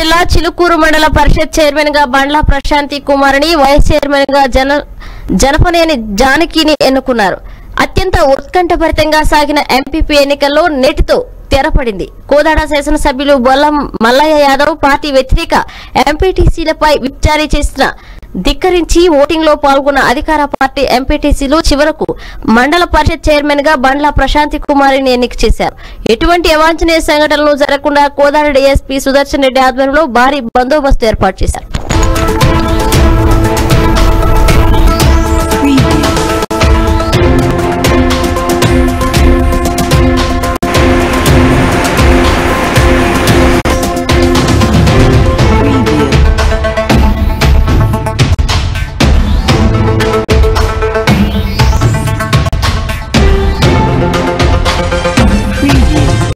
జిల్లా చిలుకూరు మండల పరిషత్ చైర్మన్గా బండ్ల ప్రశాంతి కుమార్ని వైస్ చైర్మన్గా జన జనపనేని జానకిని ఎన్నుకున్నారు. అత్యంత ఉత్కంఠభరితంగా సాగిన ఎంపీపీ ఎన్నికల్లో నేటితో తెరపడింది. కోదాడ శాసనసభ్యులు బొల్లం మల్లయ్య యాదవ్ పార్టీ వ్యతిరేక ఎంపీటీసీలపై విప్ జారీ చేసిన ధిక్కరించి ఓటింగ్లో పాల్గొన్న అధికార పార్టీ ఎంపీటీసీలు చివరకు మండల పరిషత్ చైర్మన్గా బండ్ల ప్రశాంతి కుమారిని ఎన్నిక చేశారు. ఎటువంటి అవాంఛనీయ సంఘటనలు జరగకుండా కోదాడ డీఎస్పీ సుదర్శన్ రెడ్డి ఆధ్వర్యంలో భారీ బందోబస్తు ఏర్పాటు చేశారు.